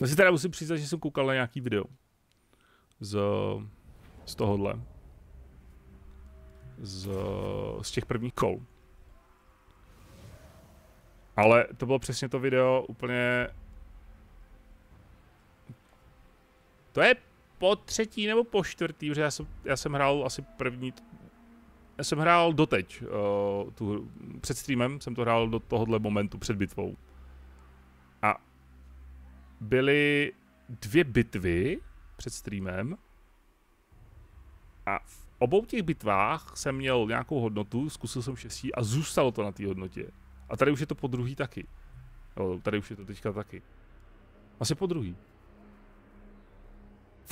Já si teda musím přiznat, že jsem koukal na nějaký video z, z tohohle. Z, z těch prvních kol. Ale to bylo přesně to video úplně... To je po třetí nebo po čtvrtý, protože já jsem, já jsem hrál asi první... Já jsem hrál doteď, uh, tu, před streamem jsem to hrál do tohohle momentu, před bitvou. Byly dvě bitvy před streamem a v obou těch bitvách jsem měl nějakou hodnotu, zkusil jsem šestí a zůstalo to na té hodnotě. A tady už je to po druhý taky. Jo, tady už je to teďka taky. Asi po druhý.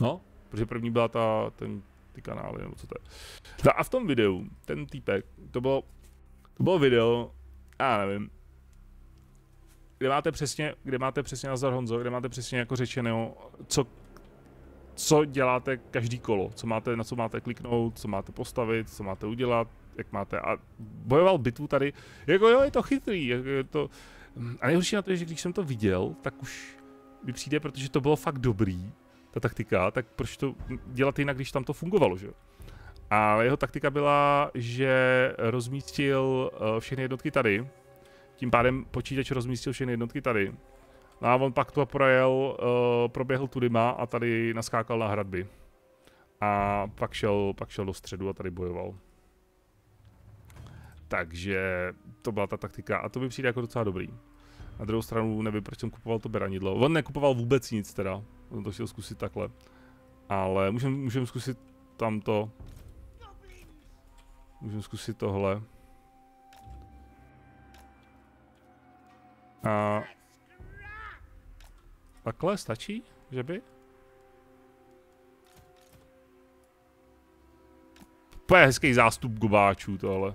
No, protože první byla ta, ten, ty kanály, nebo co to je. No a v tom videu, ten týpek, to bylo, to bylo video, já nevím, kde máte přesně, kde máte přesně Nazar Honzo, kde máte přesně jako řečeno, co, co děláte každý kolo, co máte, na co máte kliknout, co máte postavit, co máte udělat, jak máte. A bojoval bitvu tady, jako jo, je to chytrý, je to... A nejhorší na to je, že když jsem to viděl, tak už mi přijde, protože to bylo fakt dobrý, ta taktika, tak proč to dělat jinak, když tam to fungovalo, že? A jeho taktika byla, že rozmístil uh, všechny jednotky tady, tím pádem počítač rozmístil všechny jednotky tady. No a on pak to projel, uh, proběhl tudyma a tady naskákal na hradby. A pak šel, pak šel do středu a tady bojoval. Takže to byla ta taktika a to by přijde jako docela dobrý. Na druhou stranu nevím, proč jsem kupoval to beranidlo. On nekupoval vůbec nic teda, on to chtěl zkusit takhle. Ale můžeme můžem zkusit tamto. Můžeme zkusit tohle. A... Takhle stačí? Že by? To je hezký zástup gubáčů tohle.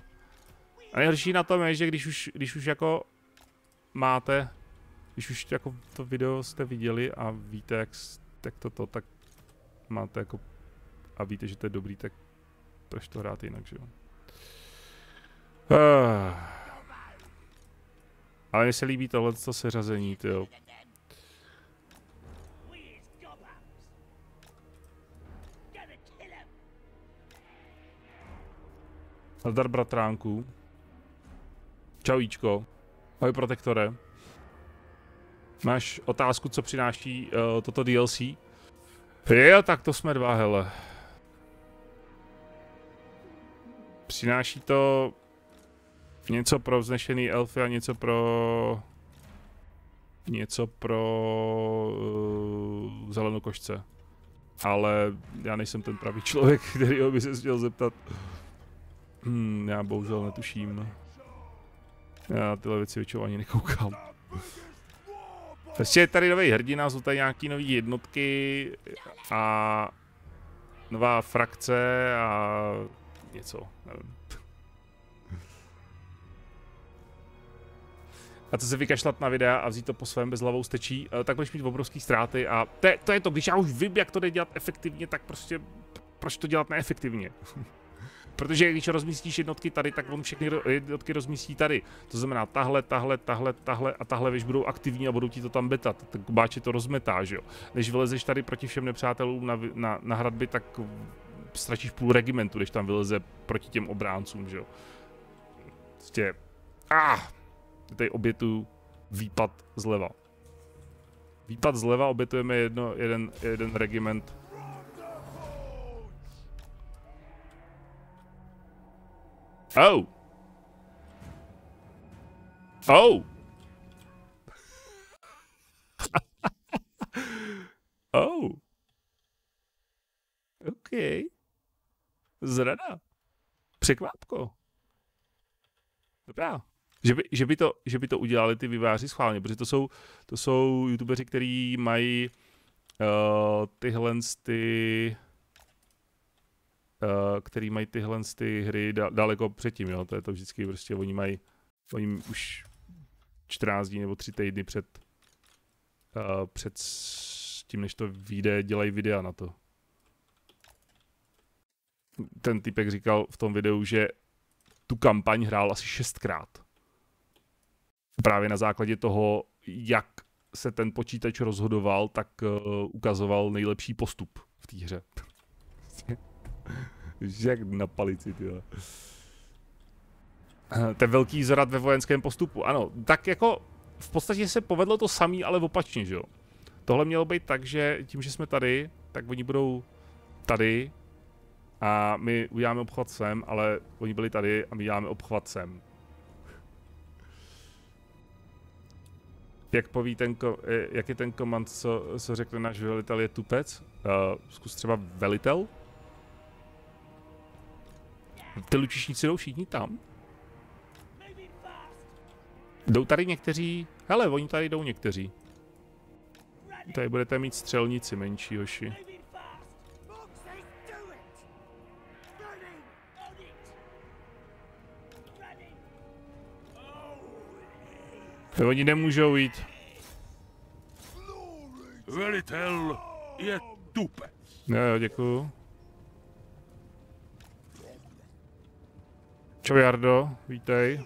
A nejhorší na tom je, že když už, když už jako máte, když už jako to video jste viděli a víte, jak, jak to to, tak máte jako a víte, že to je dobrý, tak proč to hrát jinak, že jo? Uh. Ale mně se líbí tohle seřazení, ty jo. Nazdar bratránku. Čaujíčko. Ahoj protektore. Máš otázku, co přináší uh, toto DLC? Jo, tak to jsme dva, hele. Přináší to něco pro vznešený elfy a něco pro... Něco pro uh, zelenokošce. Ale já nejsem ten pravý člověk, který by se chtěl zeptat. Hmm, já bohužel netuším. Já tyhle věci většinou ani nekoukám. Ještě je tady nový hrdina, jsou tady nějaký nový jednotky a nová frakce a něco, nevím. A co se vykašlat na videa a vzít to po svém bez hlavou stečí, eh, tak budeš mít obrovský ztráty a to je, to je to, když já už vím, jak to jde dělat efektivně, tak prostě proč to dělat neefektivně? Protože když rozmístíš jednotky tady, tak on všechny jednotky rozmístí tady. To znamená tahle, tahle, tahle, tahle a tahle, když budou aktivní a budou ti to tam betat, tak báče to rozmetá, že jo. Když vylezeš tady proti všem nepřátelům na, na, na hradby, tak ztratíš půl regimentu, když tam vyleze proti těm obráncům, že jo. Prostě, ah, tady obětu výpad zleva. Výpad zleva obětujeme jedno, jeden, jeden regiment Oh. Oh. oh. OK. Zrada. Překvapko. Dobrá. Že by, že, by to, že by to udělali ty výváři schválně, protože to jsou, to jsou youtubeři, kteří mají uh, tyhle ty uh, který mají tyhle ty hry da- daleko předtím, jo, to je to vždycky prostě, oni mají, oni už 14 dní nebo 3 týdny před, uh, před tím, než to vyjde, dělají videa na to. Ten typek říkal v tom videu, že tu kampaň hrál asi šestkrát. Právě na základě toho, jak se ten počítač rozhodoval, tak uh, ukazoval nejlepší postup v té hře. Jak na palici, tyhle. Ten velký zrad ve vojenském postupu, ano. Tak jako v podstatě se povedlo to samý, ale opačně, že jo. Tohle mělo být tak, že tím, že jsme tady, tak oni budou tady a my uděláme obchvat sem, ale oni byli tady a my děláme obchvat sem. Jak poví ten, ko, jak je ten komand, co, co řekl náš velitel, je tupec? Uh, zkus třeba velitel? Ty lučišníci jdou všichni tam? Jdou tady někteří? Hele, oni tady jdou někteří. Tady budete mít střelnici menší, hoši. Oni nemůžou jít. Velitel je tupec. Jo, jo, děkuju. Čau Jardo, vítej.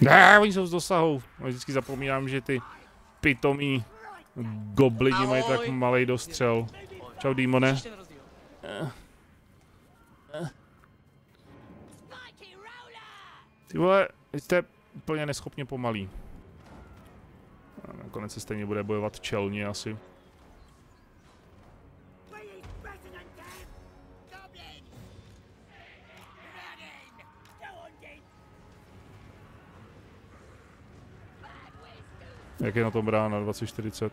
Ne, oni jsou z dosahu. Vždycky zapomínám, že ty pitomí goblini mají tak malý dostřel. Čau, dímone. Ty vole, jste úplně neschopně pomalý. A nakonec se stejně bude bojovat čelně asi. Jak je na tom brána 2040?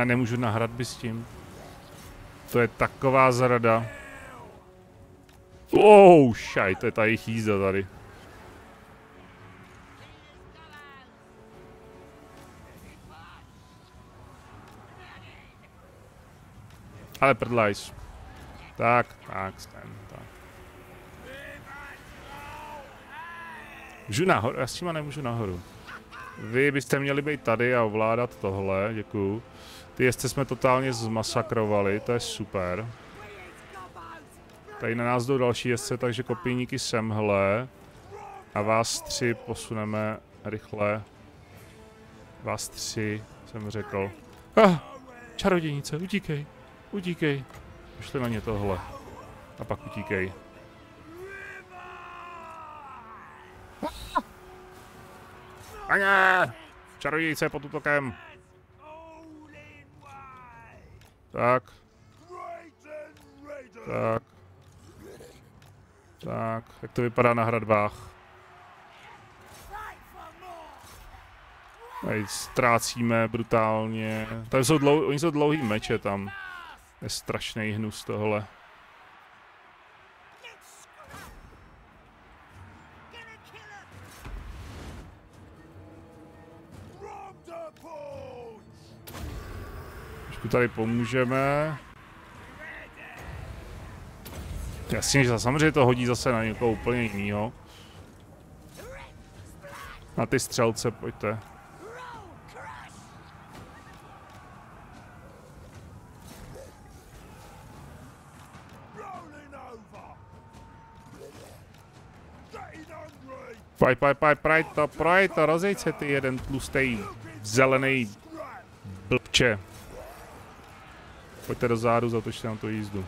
Já nemůžu na hradby s tím. To je taková zrada. Oh, šaj, to je ta jejich jízda tady. Ale prdlajs. Tak, tak, ten, tak. Můžu nahoru, já s těma nemůžu nahoru. Vy byste měli být tady a ovládat tohle, děkuju. Ty jezdce jsme totálně zmasakrovali, to je super. Tady na nás jdou další jezdce, takže kopijníky semhle. A vás tři posuneme rychle. Vás tři, jsem řekl. Ah, čarodějnice, utíkej. Utíkej. Pošli na ně tohle. A pak utíkej. Aně! Čarodějce pod útokem. Tak. Tak. Tak, jak to vypadá na hradbách? Tady ztrácíme brutálně. Tady jsou dlouhý, oni jsou dlouhý meče tam. Je strašný hnus tohle. tady pomůžeme. Jasně, že samozřejmě to hodí zase na někoho úplně jiného. Na ty střelce pojďte. Paj, paj, paj, prajta, prajta, rozejď se ty jeden tlustej zelený blbče. Pojďte do zádu, zatočte nám tu jízdu.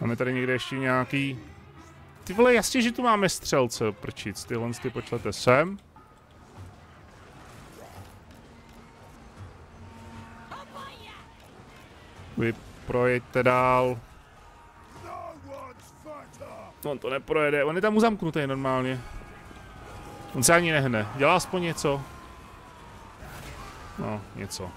Máme tady někde ještě nějaký... Ty vole, jasně, že tu máme střelce, prčic. Tyhle ty počlete sem. Vy projeďte dál. No, on to neprojede, on je tam uzamknutý normálně. On se ani nehne, dělá aspoň něco. No, něco.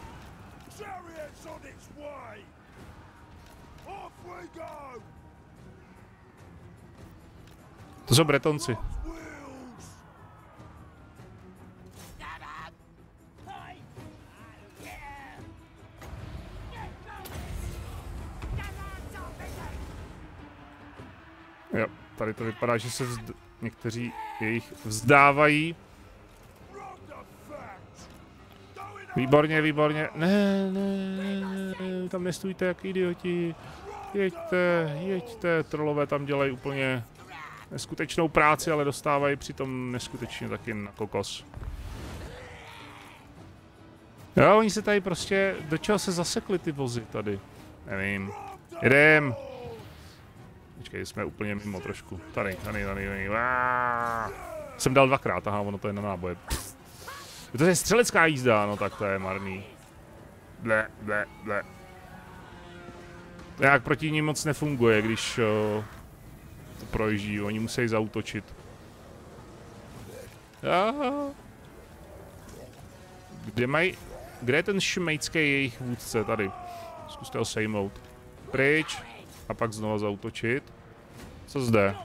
To jsou bretonci. Jo, tady to vypadá, že se. Někteří jejich vzdávají. Výborně, výborně. Ne, ne, ne, tam nestůjte jak idioti. Jeďte, jeďte, trolové tam dělají úplně neskutečnou práci, ale dostávají přitom neskutečně taky na kokos. Jo, oni se tady prostě, do čeho se zasekli ty vozy tady? Nevím. Jedem. Počkej, jsme úplně mimo trošku. Tady, tady, tady, tady. Jsem dal dvakrát, aha, ono to je na náboje. Pff. To je střelecká jízda, no tak to je marný. Ble, ble, ble. Nějak proti ní moc nefunguje, když uh, to projíždí, oni musí zautočit. Kde mají, kde je ten šmejcký jejich vůdce tady? Zkuste ho sejmout. Pryč a pak znovu zautočit. Co zde?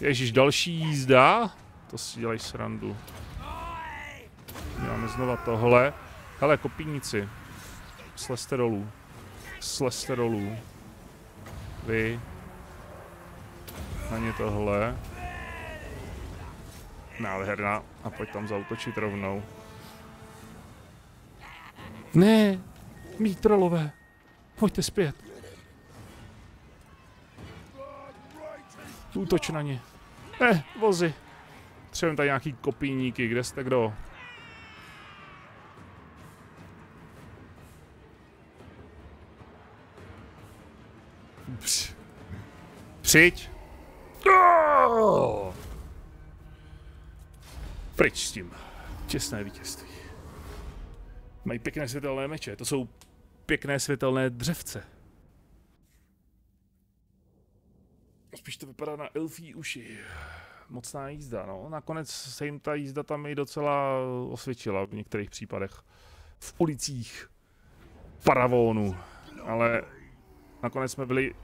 Ježíš, další jízda? To si dělej srandu. Máme znova tohle. Hele, kopíníci. Sleste dolů. Sleste dolů. Vy. Na ně tohle. Nádherná. A pojď tam zautočit rovnou. Ne! Mí trolové. Pojďte zpět. Útoč na ně. Eh, vozy. Třeba tady nějaký kopíníky, kde jste kdo? Přijď. Pryč s tím. Těsné vítězství. Mají pěkné světelné meče. To jsou pěkné světelné dřevce. Spíš to vypadá na elfí uši. Mocná jízda, no. Nakonec se jim ta jízda tam i docela osvědčila v některých případech. V ulicích Paravónu. Ale nakonec jsme byli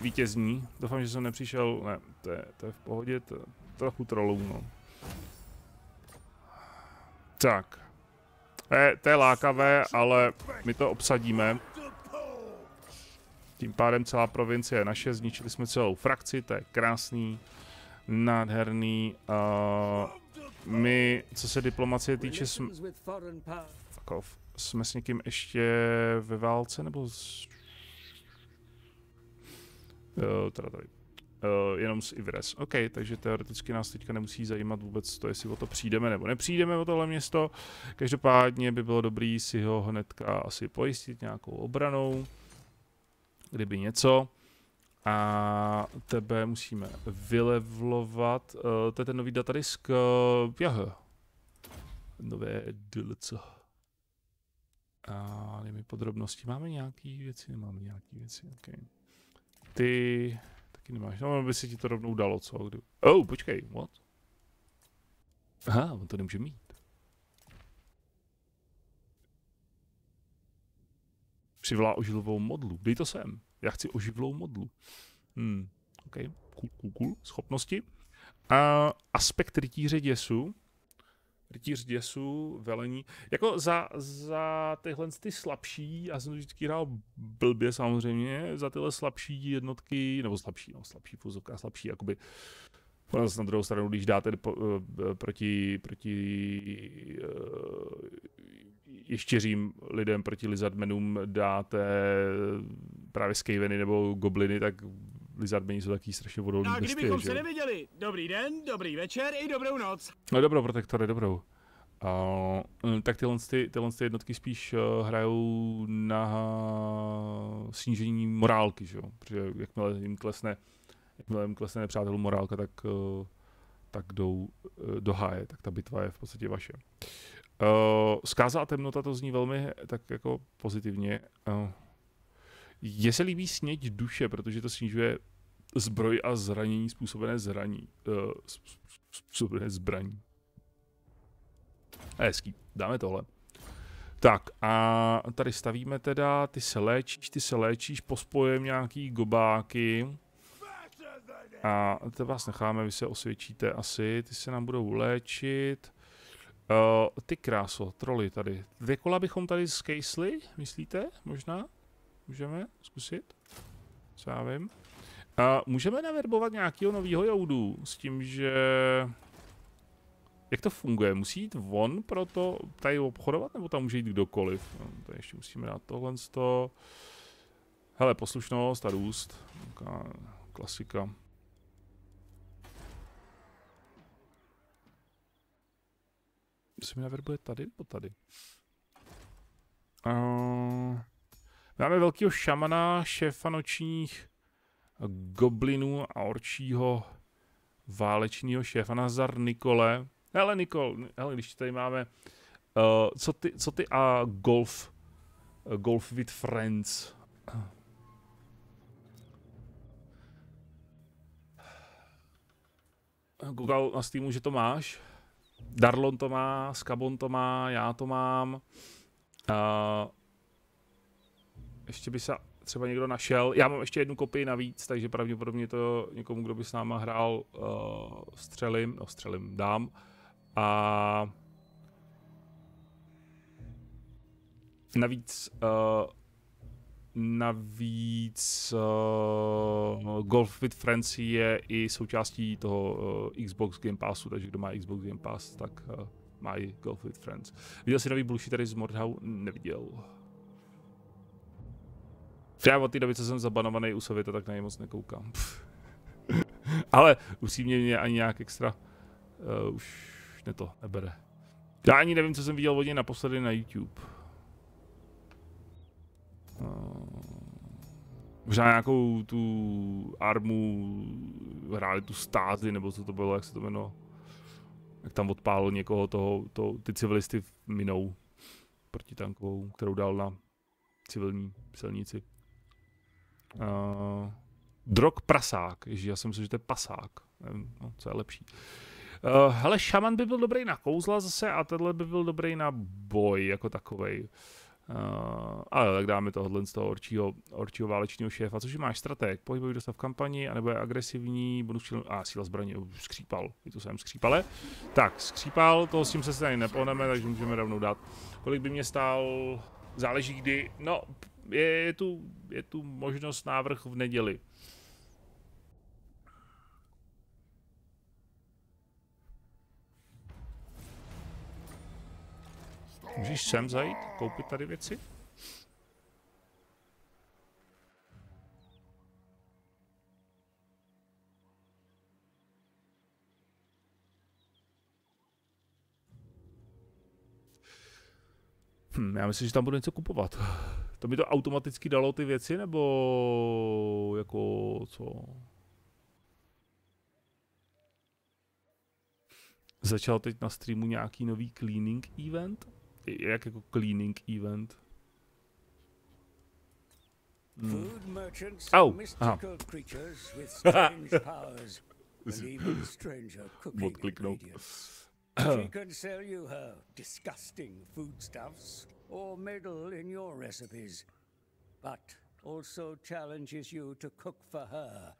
vítězní. Doufám, že jsem nepřišel, ne, to je, to je v pohodě, to, trochu trolů, no. Tak. To je, to je lákavé, ale my to obsadíme. Tím pádem celá provincie je naše, zničili jsme celou frakci, to je krásný, nádherný. Uh, my, co se diplomacie týče, jsme, jsme s někým ještě ve válce, nebo s, uh, teda tady. Uh, jenom z Ivres. OK, takže teoreticky nás teďka nemusí zajímat vůbec to, jestli o to přijdeme nebo nepřijdeme o tohle město. Každopádně by bylo dobrý si ho hnedka asi pojistit nějakou obranou kdyby něco. A tebe musíme vylevlovat. Uh, to je ten nový datadisk. Uh, jahe. Nové DLC. A mi podrobnosti. Máme nějaký věci? Nemáme nějaký věci, OK. Ty taky nemáš. No, by se ti to rovnou dalo, co? Kdy... Oh, počkej, what? Aha, on to nemůže mít. Přivolá oživlovou modlu. Dej to sem. Já chci oživlou modlu. Hmm, OK, cool, cool, cool. Schopnosti. A aspekt rytíře děsu. Rytíř děsu, velení. Jako za, za tyhle ty slabší, já jsem vždycky hrál blbě samozřejmě, za tyhle slabší jednotky, nebo slabší, no slabší fuzovka, slabší, jakoby na druhou stranu, když dáte po, uh, proti, proti uh, ještěřím lidem proti lizardmenům dáte právě skaveny nebo gobliny, tak lizardmeni jsou taky strašně vodolní A bestie, kdybychom se neviděli, dobrý den, dobrý večer i dobrou noc. No dobrou, protektore, dobrou. Uh, tak tyhle, ty, tyhle ty jednotky spíš uh, hrajou na snížení morálky, že jo? Protože jakmile jim klesne, jakmile klesne nepřátelů morálka, tak, uh, tak jdou uh, do háje, tak ta bitva je v podstatě vaše. Uh, zkáza a temnota to zní velmi tak jako pozitivně. Je se líbí sněť duše, protože to snižuje zbroj a zranění způsobené zraní. Způsobené zbraní. Hezký, dáme tohle. Tak a tady stavíme teda, ty se léčíš, ty se léčíš, pospojem nějaký gobáky. A to vás necháme, vy se osvědčíte asi, ty se nám budou léčit. Uh, ty kráso, troly tady. Dvě kola bychom tady skejsli, myslíte? Možná? Můžeme zkusit? Co já vím. Uh, můžeme naverbovat nějakého nového joudu s tím, že... Jak to funguje? Musí jít von pro to tady obchodovat, nebo tam může jít kdokoliv? No, tady ještě musíme dát tohle z toho. Hele, poslušnost a růst. Klasika. Se mi naverbuje tady nebo tady? Uh, máme velkého šamana, šéfa nočních goblinů a orčího válečního šéfa Nazar Nikole. Hele Nikol, hele, když tady máme, uh, co ty, co ty a golf, uh, golf with friends. Koukal na Steamu, že to máš. Darlon to má, Skabon to má, já to mám. Uh, ještě by se třeba někdo našel. Já mám ještě jednu kopii navíc, takže pravděpodobně to někomu, kdo by s náma hrál, uh, střelím, no střelím, dám. A navíc uh, navíc uh, Golf with Friends je i součástí toho uh, Xbox Game Passu, takže kdo má Xbox Game Pass, tak uh, má i Golf with Friends. Viděl jsi nový bullshittery z Mordhau? Neviděl. Já od té doby, co jsem zabanovaný u Sověta, tak na něj moc nekoukám. Ale upřímně mě ani nějak extra uh, už mě to nebere. Já ani nevím, co jsem viděl od něj naposledy na YouTube. Uh, možná nějakou tu armu, hráli tu stázy, nebo co to bylo, jak se to jmenovalo. Jak tam odpálil někoho toho, to, ty civilisty minou protitankovou, kterou dal na civilní silnici. Uh, drog prasák. Ježi, já jsem myslel, že to je pasák. Nevím, no, co je lepší. Uh, hele, šaman by byl dobrý na kouzla zase a tenhle by byl dobrý na boj jako takovej. Uh, ale tak dáme tohle z toho orčího, orčího válečního šéfa. Což máš strateg, pohybový dostav v kampani, anebo je agresivní, bonus čil... A, ah, síla zbraně, uh, skřípal. Je to jsem skřípale. Tak, skřípal, toho s tím se tady nepohneme, takže můžeme rovnou dát. Kolik by mě stál, záleží kdy, no, je, je, tu, je tu možnost návrh v neděli. Můžeš sem zajít, koupit tady věci? Hm, já myslím, že tam budu něco kupovat. To mi to automaticky dalo ty věci, nebo jako co? Začal teď na streamu nějaký nový cleaning event? Jak jako cleaning event? Hmm. Oh. She can sell you her disgusting foodstuffs or meddle in your recipes, but also challenges you to cook for her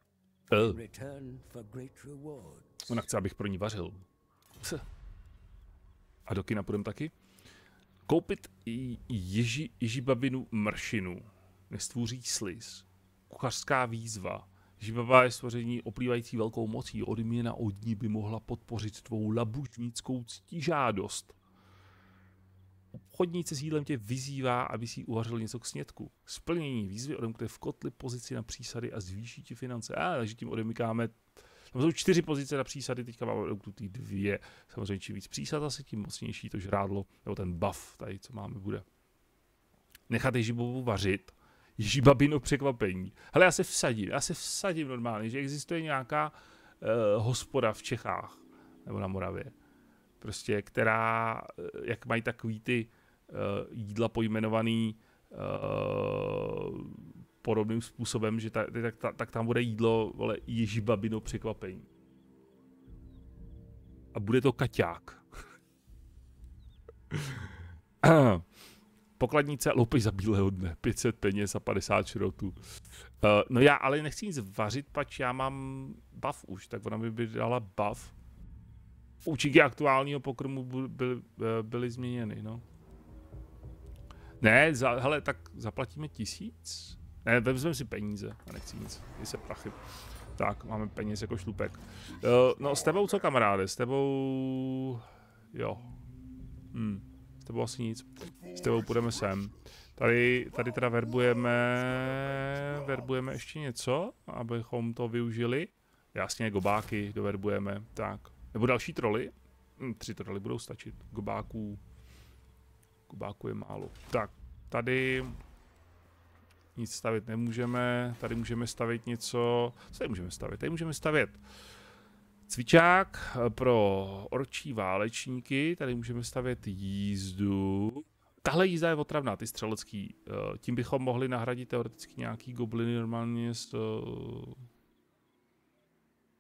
Oh. in return for great rewards. Ona chce, abych pro ní vařil. A do kina půjdem taky? Koupit ježi, ježibabinu mršinu. Nestvůří sliz. Kuchařská výzva. Živavá je stvoření oplývající velkou mocí. Odměna od ní by mohla podpořit tvou labužnickou ctižádost. Obchodníci s jídlem tě vyzývá, aby si uvařil něco k snědku. Splnění výzvy odemkne v kotli pozici na přísady a zvýší ti finance. A takže tím odemykáme tam jsou čtyři pozice na přísady, teďka máme odemknutý dvě. Samozřejmě čím víc přísad, asi tím mocnější to žrádlo, nebo ten buff tady, co máme, bude. Nechat ježibovu vařit, ježibabino překvapení. Ale já se vsadím, já se vsadím normálně, že existuje nějaká uh, hospoda v Čechách, nebo na Moravě, prostě, která, eh, jak mají takový ty uh, jídla pojmenovaný uh, podobným způsobem, že ta, tak, tak, tak tam bude jídlo, vole, ježibabino překvapení. A bude to kaťák. Pokladnice loupej za bílého dne, 500 peněz a 50 šrotů. Uh, no já ale nechci nic vařit, pač já mám buff už, tak ona mi by dala buff. Účinky aktuálního pokrmu byly, byly změněny, no. Ne, za, hele, tak zaplatíme tisíc? Ne, vezmeme si peníze a nechci nic, Jdi se prachy. Tak, máme peníze jako šlupek. Uh, no s tebou co kamaráde? S tebou... Jo. Hm. S tebou asi nic. S tebou půjdeme sem. Tady, tady teda verbujeme... Verbujeme ještě něco, abychom to využili. Jasně, gobáky doverbujeme. Tak. Nebo další troly? Hm, tři troly budou stačit. Gobáků... Gobáků je málo. Tak, tady nic stavit nemůžeme, tady můžeme stavit něco, co tady můžeme stavit? Tady můžeme stavět cvičák pro orčí válečníky, tady můžeme stavět jízdu. Tahle jízda je otravná, ty střelecký. Eh, tím bychom mohli nahradit teoreticky nějaký gobliny normálně s, eh,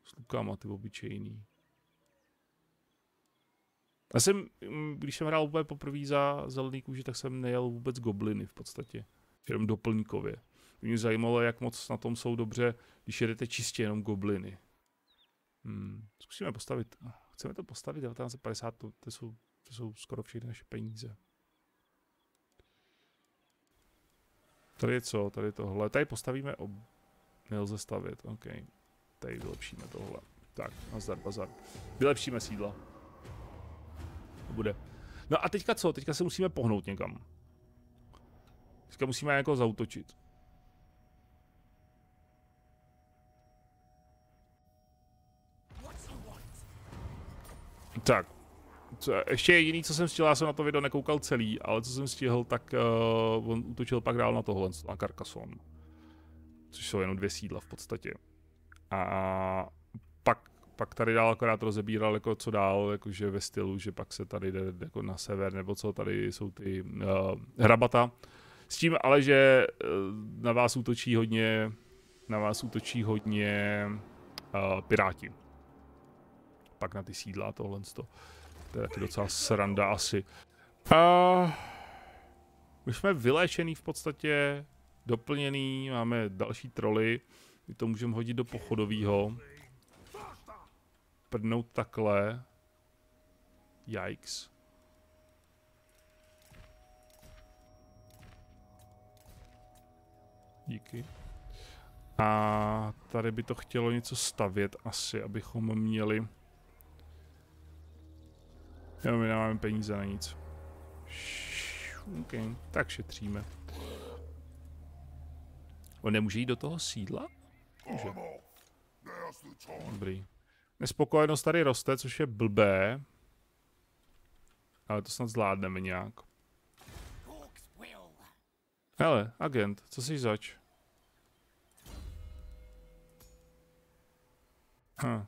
s lukama, ty obyčejný. Já jsem, mm, když jsem hrál úplně poprvé za zelený kůži, tak jsem nejel vůbec gobliny v podstatě jenom doplňkově. Mě zajímalo, jak moc na tom jsou dobře, když jedete čistě jenom gobliny. Hmm. Zkusíme postavit. Chceme to postavit 1950, to, to, jsou, to jsou skoro všechny naše peníze. Tady je co? Tady je tohle. Tady postavíme ob... Nelze stavit, OK. Tady vylepšíme tohle. Tak, nazdar, bazar. Vylepšíme sídla. To bude. No a teďka co? Teďka se musíme pohnout někam. Teďka musíme jako zautočit. Tak. Co, ještě jediný, co jsem stihl, já jsem na to video nekoukal celý, ale co jsem stihl, tak uh, on útočil pak dál na tohle, na Carcassonne. Což jsou jenom dvě sídla v podstatě. A pak, pak tady dál akorát rozebíral jako co dál, jakože ve stylu, že pak se tady jde jako na sever, nebo co tady jsou ty uh, hrabata. S tím ale, že eh, na vás útočí hodně, na vás útočí hodně uh, piráti. Pak na ty sídla tohle. To, to je taky docela sranda asi. Uh, my jsme vyléčený v podstatě, doplněný, máme další troly. My to můžeme hodit do pochodového. Prdnout takhle. Yikes. Díky. A tady by to chtělo něco stavět asi, abychom měli... Jo, my nemáme peníze na nic. OK, tak šetříme. On nemůže jít do toho sídla? Může. Dobrý. Nespokojenost tady roste, což je blbé. Ale to snad zvládneme nějak. Hele, agent, co jsi zač? Hm.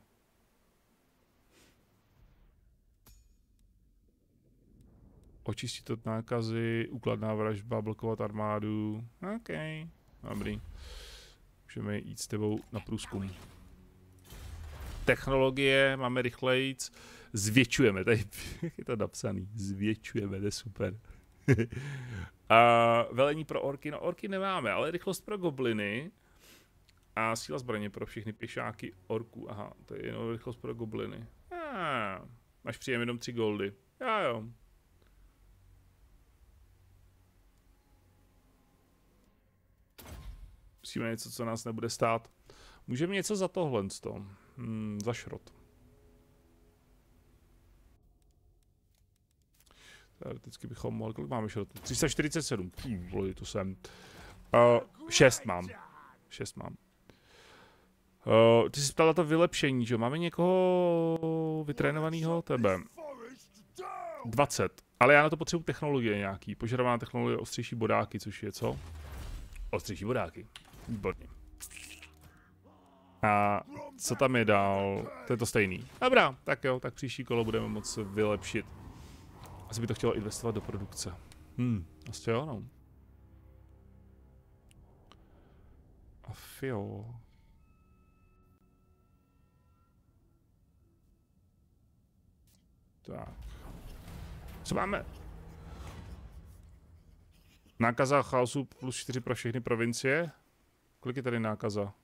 Očistit od nákazy, ukladná vražba, blokovat armádu. OK, dobrý. Můžeme jít s tebou na průzkum. Technologie, máme rychlejc. Zvětšujeme, tady je to napsaný. Zvětšujeme, to je super. A velení pro orky, no orky nemáme, ale rychlost pro gobliny. A síla zbraně pro všechny pěšáky orků. Aha, to je jenom rychlost pro gobliny. Máš příjem jenom tři goldy. Já jo. Musíme něco, co nás nebude stát. Můžeme něco za tohle, hmm, za šrot. Teoreticky bychom mohli, kolik máme šrotů? 347, Půj, to jsem. Uh, 6 mám. 6 mám. Uh, ty jsi ptala to vylepšení, že Máme někoho vytrénovaného? Tebe. 20. Ale já na to potřebuji technologie nějaký. Požadovaná technologie ostřejší bodáky, což je co? Ostřejší bodáky. Výborně. A co tam je dál? To je to stejný. Dobrá, tak jo, tak příští kolo budeme moci vylepšit. Asi by to chtělo investovat do produkce. Hm, asi jo, no. A fio. Tak. Co máme? Nákaza chaosu plus 4 pro všechny provincie. Kolik je tady nákaza?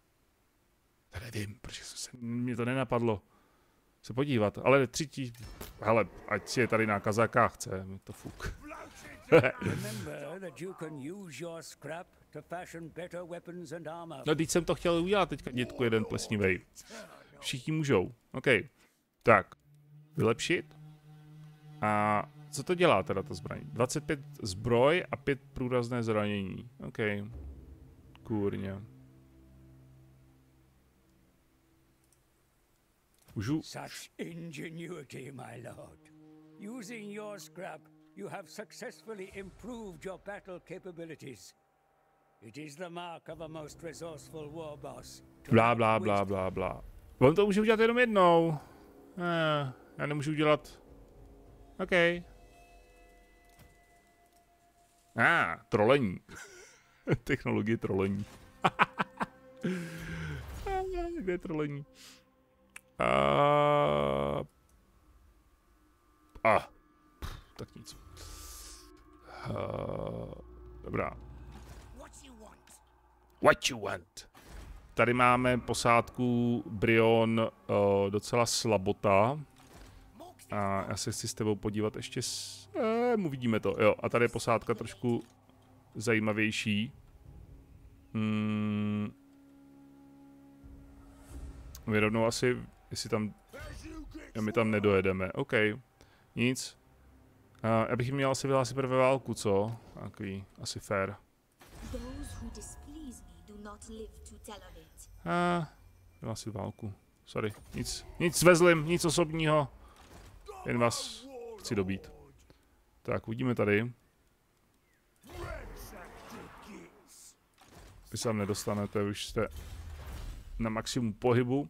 To nevím, protože se, mě to nenapadlo se podívat, ale třetí, hele, ať si je tady nákaza jaká chce, mi to fuk. no, teď jsem to chtěl udělat teďka, dětku, jeden plesnivej. Všichni můžou, OK. Tak, vylepšit. A co to dělá teda ta zbraň? 25 zbroj a 5 průrazné zranění. OK. Kůrně. Můžu... Such ingenuity, my lord. Using your scrap, you have successfully improved your battle capabilities. It is the mark of a most resourceful war boss. Blá, blá, blá, blá, blá. On to může udělat jenom jednou. Eh, já nemůžu udělat... OK. A, ah, trolení. Technologie trolení. Kde je trolení? A... A. Tak nic. Uh, dobrá. What you want? Tady máme posádku Brion uh, docela slabota. A já se chci s tebou podívat ještě s... Eh, uvidíme to, jo. A tady je posádka trošku zajímavější. Hmm. My rovnou asi Jestli tam... Jo, my tam nedojedeme. OK. Nic. Uh, já bych měl asi vyhlásit prvé válku, co? Takový, asi fair. Uh, vyhlásit válku. Sorry, nic, nic vezlim, nic osobního. Jen vás chci dobít. Tak, uvidíme tady. Vy se nedostanete, už jste na maximum pohybu.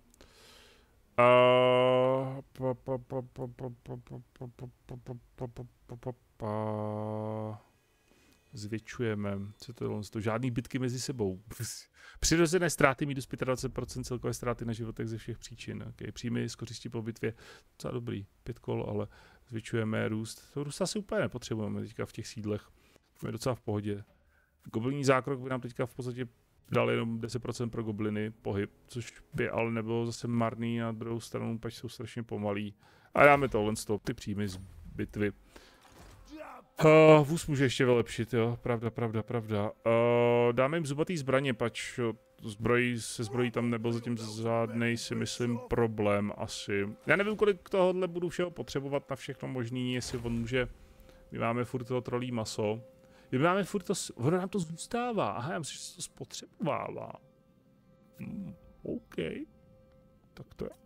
Zvětšujeme. Co to je? To žádný bitky mezi sebou. Přirozené ztráty minus 25% celkové ztráty na životech ze všech příčin. Okay. Příjmy z kořistí po bitvě. Docela dobrý. Pět kol, ale zvětšujeme růst. To růst asi úplně nepotřebujeme teďka v těch sídlech. Jsme docela v pohodě. Goblní zákrok by nám teďka v podstatě dal jenom 10% pro gobliny pohyb, což by ale nebylo zase marný, na druhou stranu pač jsou strašně pomalý. A dáme tohle stop, ty příjmy z bitvy. Uh, vůz může ještě vylepšit, jo, pravda, pravda, pravda. Uh, dáme jim zubatý zbraně, pač zbrojí, se zbrojí tam nebyl zatím žádný, si myslím, problém asi. Já nevím, kolik tohohle budu všeho potřebovat na všechno možný, jestli on může, my máme furt toho trolí maso, my máme furt to, ono nám to zůstává. Aha, já myslím, že se to spotřebovává. Hmm, OK. Tak to je.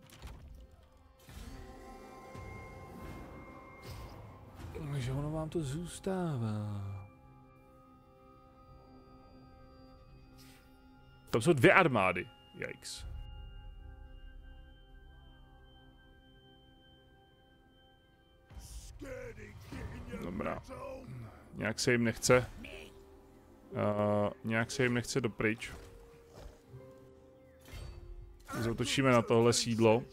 Takže ono vám to zůstává. Tam jsou dvě armády. Yikes. Dobrá. Nějak se jim nechce. Uh, nějak se jim nechce dopryč. Zautočíme na tohle sídlo.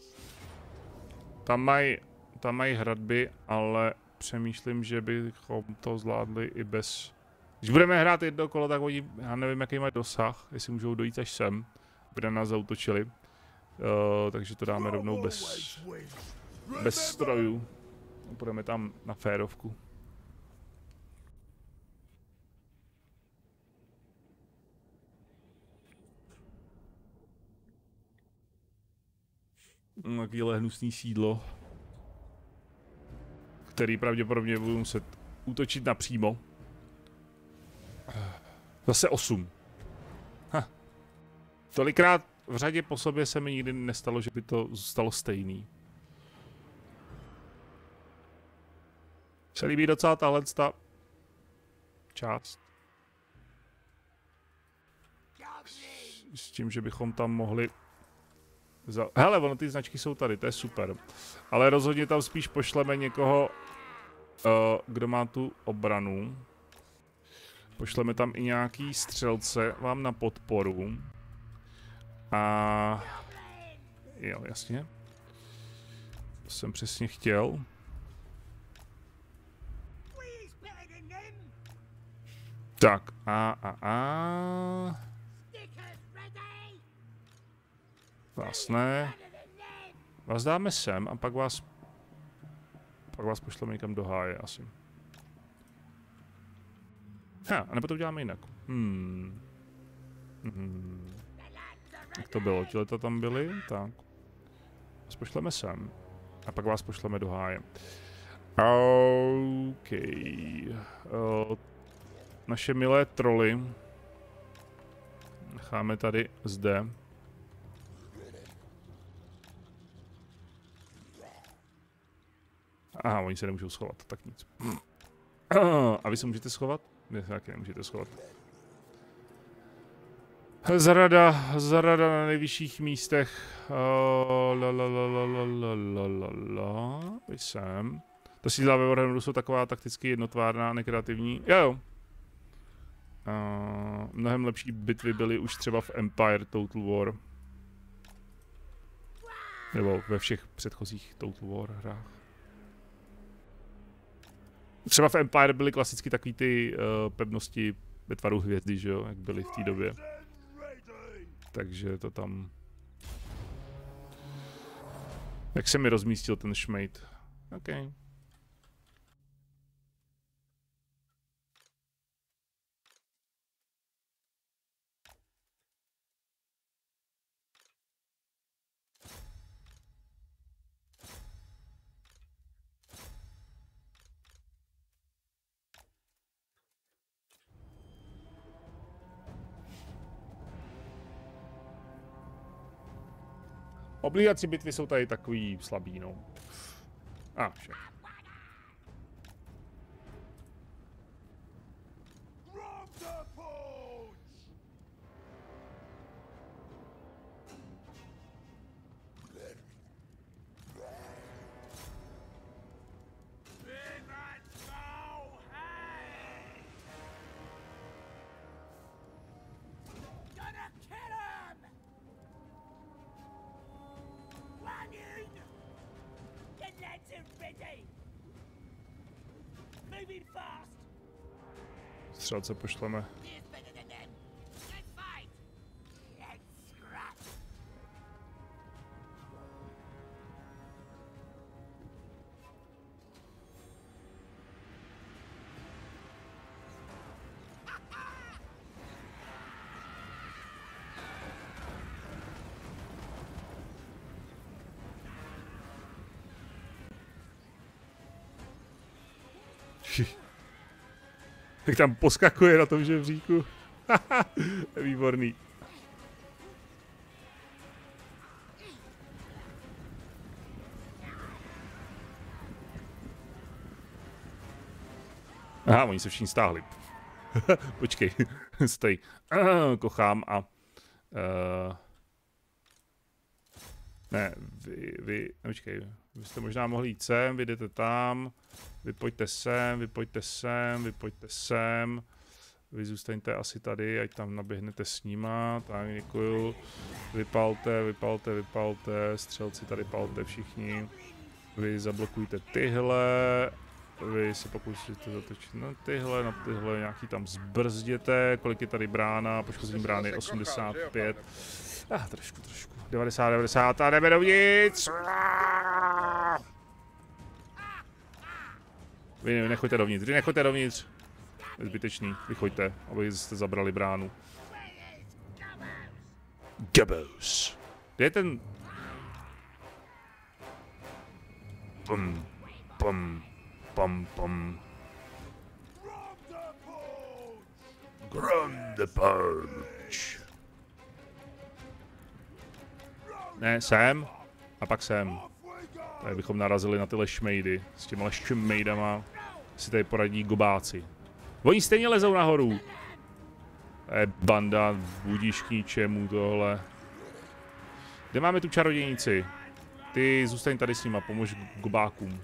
Tam mají tam maj hradby, ale přemýšlím, že bychom to zvládli i bez... Když budeme hrát jedno kolo, tak oni, já nevím, jaký mají dosah, jestli můžou dojít až sem, na nás zautočili. Uh, takže to dáme rovnou bez, bez strojů. Půjdeme tam na férovku. Takovýhle hnusný sídlo. Který pravděpodobně budu muset útočit napřímo. Zase 8. Ha. Tolikrát v řadě po sobě se mi nikdy nestalo, že by to zůstalo stejný. Se líbí docela tahle ta část. S, tím, že bychom tam mohli... Za... Hele, ono ty značky jsou tady, to je super. Ale rozhodně tam spíš pošleme někoho, kdo má tu obranu. Pošleme tam i nějaký střelce vám na podporu. A... Jo, jasně. To jsem přesně chtěl. Tak, a, a, a... Vás ne. Vás dáme sem a pak vás... Pak vás pošleme někam do háje asi. Ha, a nebo to uděláme jinak. Hmm. Hmm. Jak to bylo? Ti leta tam byli? Tak. Vás pošleme sem. A pak vás pošleme do háje. OK. Uh, naše milé troly necháme tady zde. Aha, oni se nemůžou schovat, tak nic. A vy se můžete schovat? Vy se taky nemůžete schovat. Zarada, zarada na nejvyšších místech. Uh, la. Vy. Ta sídla ve Warhammeru jsou taková takticky jednotvárná, nekreativní. Jo, jo. Uh, mnohem lepší bitvy byly už třeba v Empire Total War. Nebo ve všech předchozích Total War hrách. Třeba v Empire byly klasicky takový ty uh, pevnosti ve tvaru hvězdy, že jo, jak byly v té době. Takže to tam... Jak se mi rozmístil ten šmejt? OK. Obligací bitvy jsou tady takový slabý, no. A, ah, však. Střelce pošleme. Jak tam poskakuje na tom žebříku. Výborný. Aha, oni se všichni stáhli. Počkej, stej. Kochám a... Uh, ne, vy, vy, počkej, vy jste možná mohli jít sem, vy jdete tam, vy pojďte sem, vy pojďte sem, vy pojďte sem, vy zůstaňte asi tady, ať tam naběhnete s nima, tak děkuju. Vypalte, vypalte, vypalte, střelci tady palte všichni. Vy zablokujte tyhle, vy se pokusíte zatočit na tyhle, na tyhle, nějaký tam zbrzděte, kolik je tady brána, poškození brány 85. Ah, trošku, trošku. 90, 90 a jdeme dovnitř. Vy nechoďte dovnitř, vy nechoďte dovnitř. Je zbytečný, vychoďte, aby jste zabrali bránu. Gabos. Kde je ten... Pum, pum, pum, pum. From the purge. Ne, sem. A pak sem. Tady bychom narazili na tyhle šmejdy. S těma šmejdama si tady poradí gobáci. Oni stejně lezou nahoru. To je banda, budíš k ničemu tohle. Kde máme tu čarodějnici? Ty zůstaň tady s nima, pomož gobákům.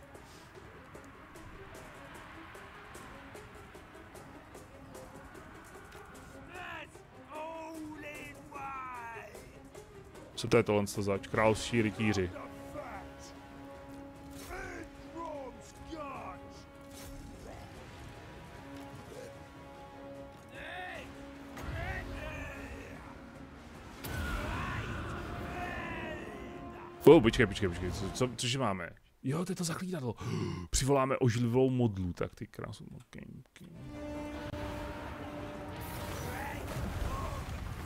Co to je tohle zač? Královští rytíři. Oh, počkej, počkej, počkej, co, co, cože máme? Jo, to je to zaklínadlo. Přivoláme oživlivou modlu, tak ty krásu. Okay, okay.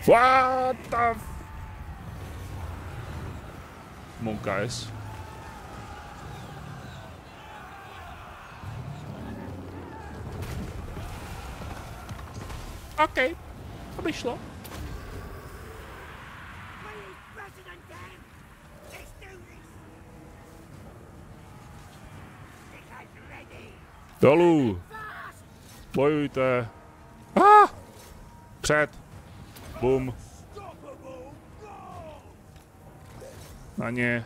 What the. Monkaes. OK, to by šlo. Dolů! Bojujte! Ah! Před! Bum! Na ně!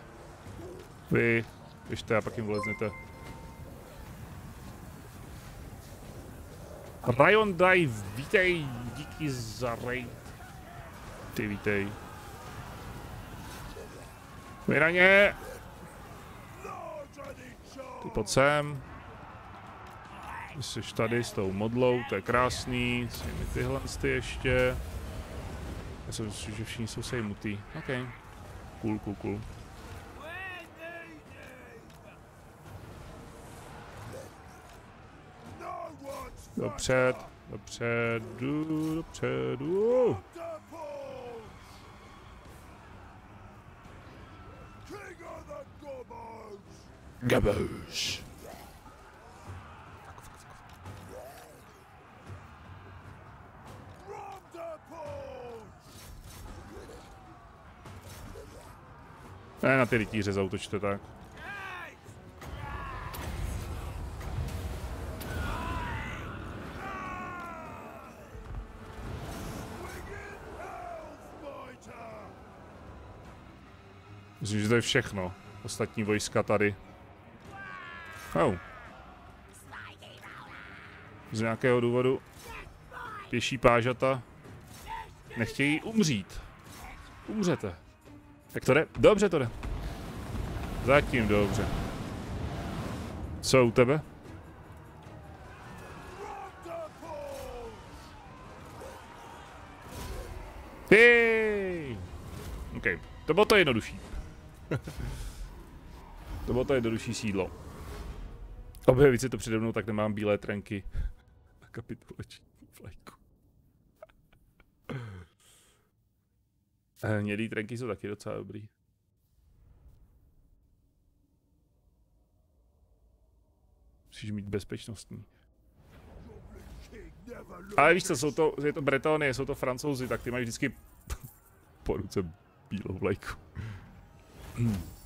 Vy! Běžte a pak jim vleznete. Ryan Dive, vítej! Díky za raid. Ty vítej. Vy na ně! Ty pojď sem. Jsi tady s tou modlou, to je krásný, s nimi tyhle ty ještě. Já jsem myslím, že všichni jsou sejmutý. OK. Cool, cool, cool. Dopřed, dopředu, dopředu. Gabos. Ne, na ty rytíře zautočte tak. Myslím, že to je všechno. Ostatní vojska tady. Oh. Z nějakého důvodu pěší pážata nechtějí umřít. Umřete. Jak to jde? Dobře to jde. Zatím dobře. Co u tebe? Hej! OK, to bylo to jednodušší. to bylo to jednodušší sídlo. Objevit si to přede mnou, tak nemám bílé trenky na kapitulační vlajku. Eh, Hnědý trenky jsou taky docela dobrý. Musíš mít bezpečnostní. Ale víš co, jsou to, je to Bretonie, jsou to francouzi, tak ty mají vždycky po ruce bílou vlajku.